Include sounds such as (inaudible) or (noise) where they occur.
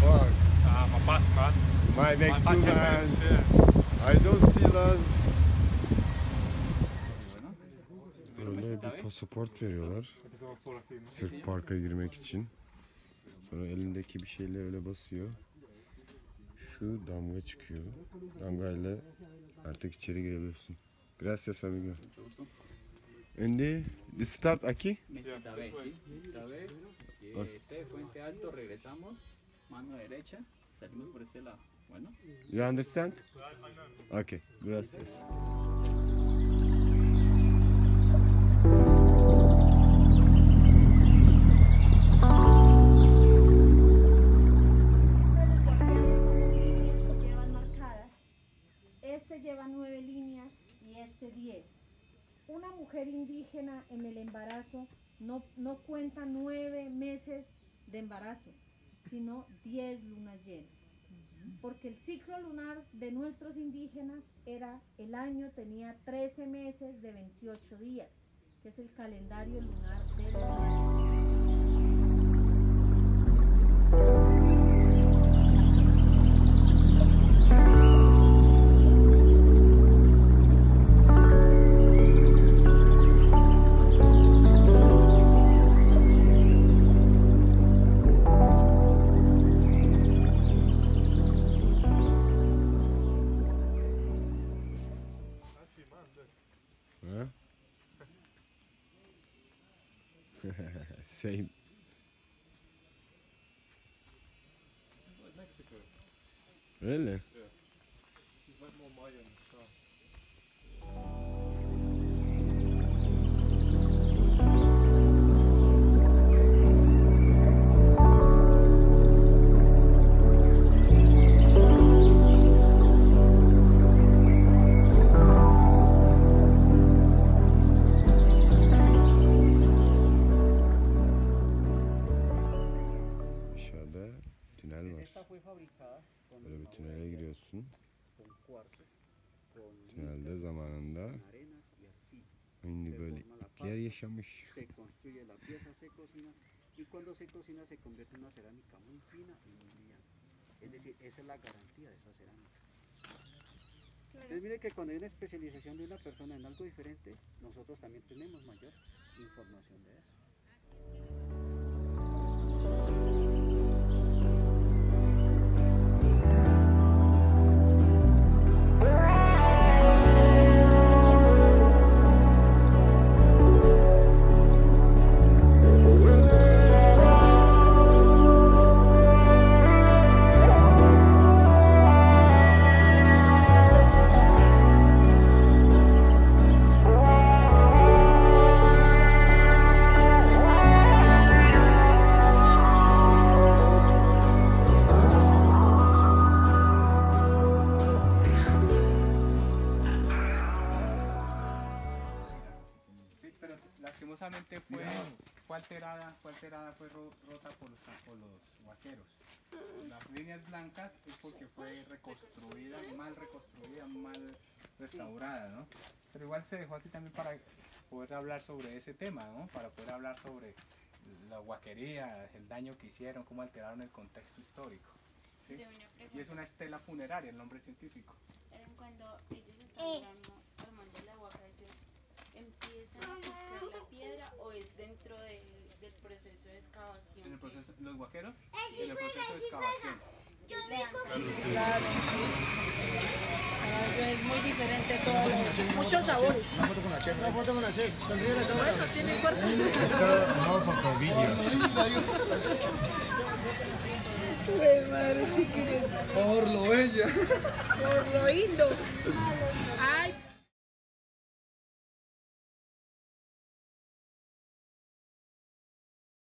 Fuck. Ah, maar pas, man. My too, pas je man. yeah. I don't see land. Böyle bir pasaport veriyorlar. Sırf parka girmek için. Sonra elindeki bir şeyle öyle basıyor. Şu damga çıkıyor. Damgayla artık içeri girebiliyorsun. Gracias amigo. This start aquí? Mesita B, sí. Mesita B. C, Fuente Alto, regresamos. Mano derecha. Salimos por este lado. Bueno. You understand? Okay, gracias. llevan marcadas. Este lleva nueve líneas y este diez. Una mujer indígena en el embarazo no, no cuenta nueve meses de embarazo, sino diez lunas llenas. Porque el ciclo lunar de nuestros indígenas era, el año tenía 13 meses de 28 días, que es el calendario lunar de los (laughs) Same. Like Mexico. Really? This is like more Mayan. So. Tünel var. Esta fue fabricada con Böyle bir tünele giriyorsun. con cuarzo, con Tünelde zamanında arenas y arcilla. aynı böyle itler yaşamış. Se construye la pieza, se cocina y cuando se cocina se convierte en una cerámica muy fina y muy liviana. Es decir, esa es la garantía de esa cerámica. Entonces mire que cuando hay una especialización de una persona en algo diferente, nosotros también tenemos mayor información de eso. Pero lastimosamente fue, fue alterada, fue alterada, fue ro- rota por los, por los vaqueros. Las líneas blancas es porque fue reconstruida, mal reconstruida, mal restaurada, ¿no? Pero igual se dejó así también para poder hablar sobre ese tema, ¿no? Para poder hablar sobre la guaquería, el daño que hicieron, cómo alteraron el contexto histórico. Y es una estela funeraria, el nombre científico. Cuando ellos el que proceso, los guaqueros, en el proceso de excavación. le dan Claro, es muy diferente todos los, muchos sabores. Una foto con la chef. Una foto con la chef. Sonríe la cámara. Bueno, sí, no importa. No madre chiquilla. Por lo bella. Por lo lindo.